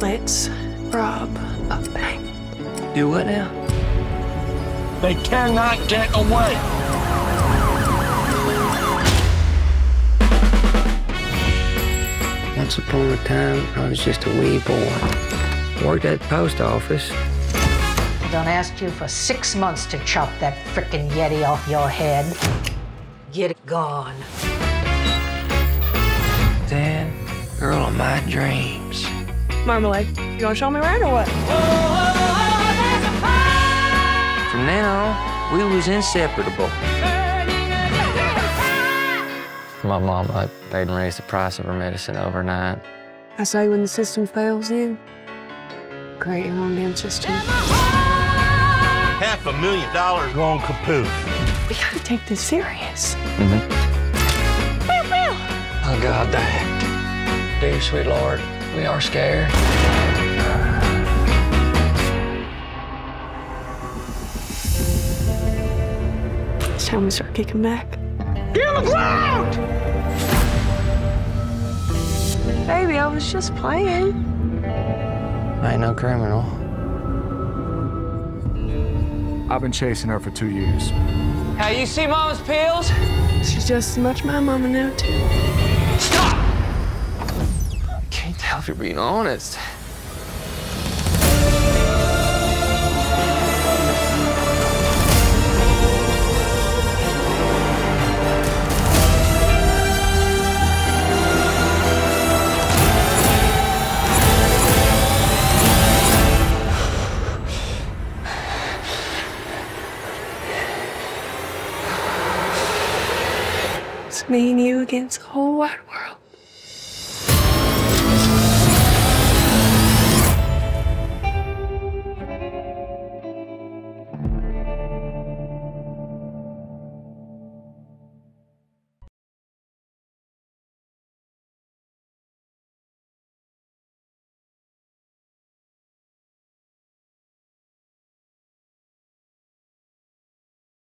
Let's rob a bank. Do what now? They cannot get away. Once upon a time, I was just a wee boy. Worked at the post office. I done asked you for six months to chop that frickin' Yeti off your head. Get it gone. Then, girl of my dreams. Marmalade, you gonna show me right or what? From now on, we was inseparable. My mom, like, paid and raised the price of her medicine overnight. I say when the system fails you, create your own damn system. Half a million dollars gone kaput. We gotta take this serious. Mm-hmm. Oh, God, Dad. Dear sweet Lord, we are scared. It's time we start kicking back. Get on the ground! Baby, I was just playing. I ain't no criminal. I've been chasing her for two years. Hey, you see Mama's pills? She's just as much my mama now, too. Can't tell if you're being honest. It's me and you against the whole wide world.